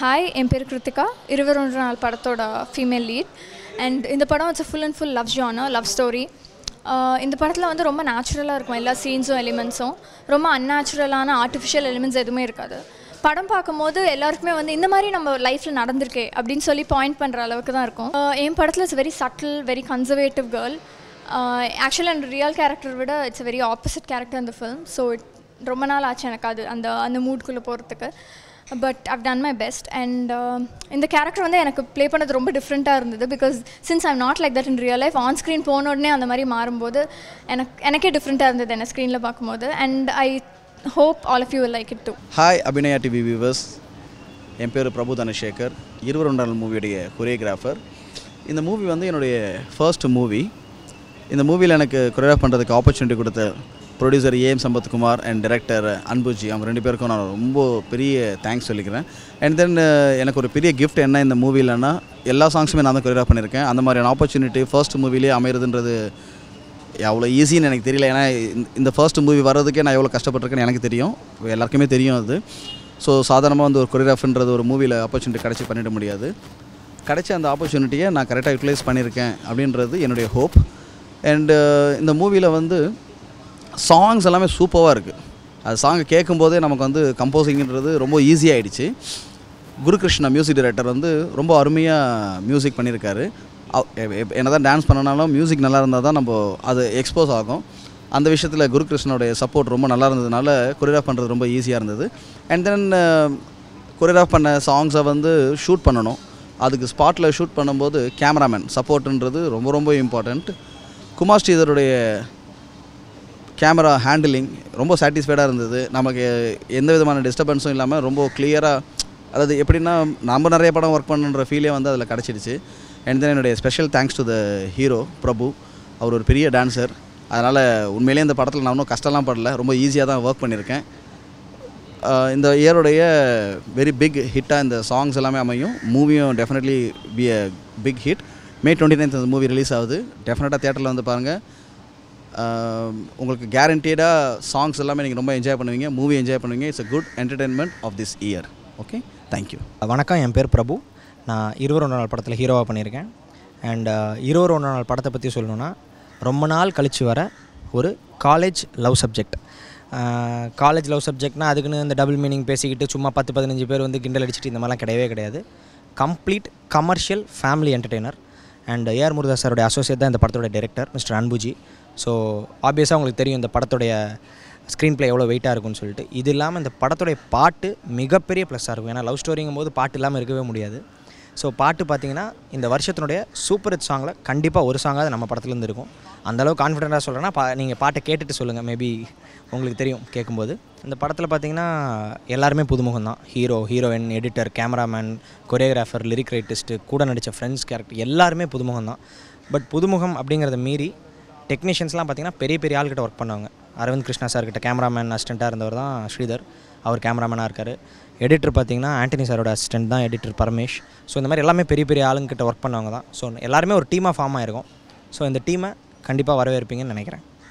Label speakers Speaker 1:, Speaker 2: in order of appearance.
Speaker 1: Hi என் பேர் கிருத்திகா. இருவர் ஒன்று நாள் படத்தோட ஃபீமேல் லீட் அண்ட் இந்த படம் it's full and full love ஜானா love story இந்த படத்தில் வந்து ரொம்ப நேச்சுரலாக இருக்கும் எல்லா சீன்ஸும் எலிமெண்ட்ஸும் ரொம்ப அன்நேச்சுரலான ஆர்டிஃபிஷியல் எலிமெண்ட்ஸ் எதுவுமே இருக்காது. படம் பார்க்கும்போது எல்லாருக்குமே வந்து இந்த மாதிரி நம்ம லைஃப்பில் நடந்திருக்கே அப்படின்னு சொல்லி பாயிண்ட் பண்ணுற அளவுக்கு தான் இருக்கும். என் படத்தில் it's very subtle very conservative girl actually அந்த ரியல் கேரக்டர் விட இட்ஸ் வெரி ஆப்போசிட் கேரக்டர் இந்த ஃபிலிம் ஸோ இட் ரொம்ப நாள் ஆச்சு எனக்கு அது அந்த அந்த மூட்குள்ளே போகிறதுக்கு but I've done my best and இந்த கேரக்டர் வந்து எனக்கு ப்ளே பண்ணது ரொம்ப டிஃப்ரெண்ட்டாக இருந்தது because since I'm not like that in real life on screen போன உடனே அந்த மாதிரி மாறும்போது எனக்கு எனக்கே டிஃப்ரெண்ட்டாக இருந்தது என்ன ஸ்க்ரீனில் பார்க்கும்போது. And I hope all of you like it too
Speaker 2: hi Abhinaya TV viewers என் பேர் பிரபு தனசேகர். இருவர் ஒன்றாள் மூவியுடைய கொரியோகிராஃபர் இந்த மூவி வந்து என்னுடைய ஃபர்ஸ்ட் மூவி இந்த மூவியில் எனக்கு கொரியோகிராஃப் பண்ணுறதுக்கு ஆப்பர்ச்சுனிட்டி கொடுத்த producer AM Sampathkumar and director Anbuji அவங்க ரெண்டு பேருக்கும் நான் ரொம்ப பெரிய தேங்க்ஸ் சொல்லிக்கிறேன். அண்ட் தென் uh, எனக்கு ஒரு பெரிய கிஃப்ட் என்ன இந்த மூவிலன்னா எல்லா சாங்ஸுமே நான் தான் கொரியோகிராஃப் பண்ணியிருக்கேன். அந்த மாதிரியான ஆப்பர்ச்சுனிட்டி ஃபர்ஸ்ட் மூவிலே அமையிறதுன்றது அவ்வளோ ஈஸின்னு எனக்கு தெரியல. ஏன்னா இந்த- இந்த ஃபர்ஸ்ட் மூவி வர்றதுக்கே நான் எவ்வளோ கஷ்டப்பட்டிருக்கேன்னு எனக்கு தெரியும். எல்லாருக்குமே தெரியும் அது. ஸோ சாதாரணமாக வந்து ஒரு கொரியோகிராஃப்ன்றது ஒரு மூவியில் ஆப்பர்ச்சுனிட்டி கிடச்சி பண்ணிட முடியாது. கிடைச்ச அந்த ஆப்பர்ச்சுனிட்டியை நான் கரெக்டாக யூட்டிலைஸ் பண்ணியிருக்கேன் அப்படின்றது என்னுடைய ஹோப் அண்டு uh, இந்த மூவியில் வந்து சாங்ஸ் எல்லாமே சூப்பராக இருக்குது அது சாங்கை கேட்கும்போதே நமக்கு வந்து கம்போசிங்கிறது ரொம்ப ஈஸியாகிடுச்சு குருகிருஷ்ணா மியூசிக் டைரக்டர் வந்து ரொம்ப அருமையாக மியூசிக் பண்ணியிருக்காரு என்ன தான் டான்ஸ் பண்ணனாலும் மியூசிக் நல்லா இருந்தால் தான் நம்ம அது எக்ஸ்போஸ் ஆகும். அந்த விஷயத்தில் குருகிருஷ்ணனுடைய சப்போர்ட் ரொம்ப நல்லா இருந்ததுனால கொரியோகிராஃப் பண்ணுறது ரொம்ப ஈஸியாக இருந்தது. அண்ட் தென் கொரியோகிராஃப் பண்ண சாங்ஸை வந்து ஷூட் பண்ணணும். அதுக்கு ஸ்பாட்டில் ஷூட் பண்ணும்போது கேமராமேன் சப்போர்ட்டுன்றது ரொம்ப ரொம்ப இம்பார்ட்டண்ட் குமார் ஸ்ரீதருடைய கேமரா ஹேண்டிலிங் ரொம்ப சாட்டிஸ்ஃபைடாக இருந்தது. நமக்கு எந்த விதமான டிஸ்டர்பன்ஸும் இல்லாமல் ரொம்ப கிளியராக அதாவது எப்படின்னா நம்ம நிறைய படம் ஒர்க் பண்ணுன்ற ஃபீலே வந்து அதில் கிடச்சிடுச்சு. அண்ட் தென் என்னுடைய special thanks to the hero Prabhu. அவர் ஒரு பெரிய டான்சர் அதனால் உண்மையிலேயே இந்த படத்தில் நான் ஒன்றும் கஷ்டம்லாம் படல. ரொம்ப ஈஸியாக தான் ஒர்க் பண்ணியிருக்கேன் இந்த இயருடைய வெரி பிக் ஹிட்டாக இந்த சாங்ஸ் எல்லாமே அமையும். மூவியும் definitely be a big hit May twenty ninth அந்த மூவி ரிலீஸ் ஆகுது. டெஃபினட்டாக தேட்டரில் வந்து பாருங்கள் Um, உங்களுக்கு கேரண்டீடாக சாங்ஸ் எல்லாமே நீங்கள் ரொம்ப என்ஜாய் பண்ணுவீங்க மூவி என்ஜாய் பண்ணுவீங்க. It's a good entertainment of this year okay thank you
Speaker 3: வணக்கம். என் பேர் பிரபு. நான் இருபது ஒன்று நாள் படத்தில் ஹீரோவாக பண்ணியிருக்கேன். அண்ட் uh, இருவர் ஒன்று நாள் படத்தை பற்றி சொல்லணுன்னா ரொம்ப நாள் கழித்து வர ஒரு college love subject college love சப்ஜெக்ட்னா அதுக்குன்னு இந்த டபுள் மீனிங் பேசிக்கிட்டு சும்மா பத்து பதினஞ்சு பேர் வந்து கிண்டல் அடிச்சுட்டு இந்த மாதிரிலாம் கிடையவே கிடையாது. Complete commercial family entertainer and AR uh, Murugadoss சாரோடைய associate தான் இந்த படத்தோட டேரக்டர் மிஸ்டர் அன்புஜி. ஸோ ஆப்வியஸாக உங்களுக்கு தெரியும் இந்த படத்துடைய ஸ்க்ரீன் ப்ளே எவ்வளோ வெயிட்டாக இருக்கும்னு சொல்லிட்டு. இது இல்லாமல் இந்த படத்துடைய பாட்டு மிகப்பெரிய ப்ளஸ்ஸாக இருக்கும். ஏன்னா லவ் ஸ்டோரிங்கும் போது பாட்டு இல்லாமல் இருக்கவே முடியாது. ஸோ பாட்டு பார்த்தீங்கன்னா இந்த வருஷத்தினுடைய சூப்பர் ஹிட் சாங்கில் கண்டிப்பாக ஒரு சாங்காவது நம்ம படத்துலேருந்து இருக்கும். அந்தளவு கான்ஃபிடென்ட்டாக சொல்கிறேன்னா பா நீங்கள் பாட்டை கேட்டுட்டு சொல்லுங்கள் மேபி உங்களுக்கு தெரியும் கேட்கும்போது இந்த படத்தில் பார்த்தீங்கன்னா எல்லாருமே புதுமுகம் தான். Hero heroine editor cameraman choreographer lyric ரைட்டிஸ்ட்டு கூட நடித்த ஃப்ரெண்ட்ஸ் கேரக்டர் எல்லாருமே புதுமுகம் தான். பட் புதுமுகம் அப்படிங்கிறத மீறி டெக்னீஷியன்ஸ்லாம் பார்த்தீங்கன்னா பெரிய பெரிய ஆள்கிட்ட ஒர்க் பண்ணுவாங்க. அரவிந்த் கிருஷ்ணா சார் கிட்ட கேமராமேன் அசிஸ்டண்ட்டாக இருந்தவர் தான் ஸ்ரீதர். அவர் கேமராமேனாக இருக்கார். எடிட்டர் பார்த்தீங்கன்னா ஆண்டனி சாரோட அசிஸ்டன்ட் தான் எடிட்டர் பரமேஷ். ஸோ இந்த மாதிரி எல்லாமே பெரிய பெரிய ஆளுங்கிட்ட ஒர்க் பண்ணவங்க தான். ஸோ எல்லாருமே ஒரு டீமாக ஃபார்ம் ஆகிருக்கும் ஸோ இந்த டீமை கண்டிப்பாக வரவேற்பீங்கன்னு நினைக்கிறேன்.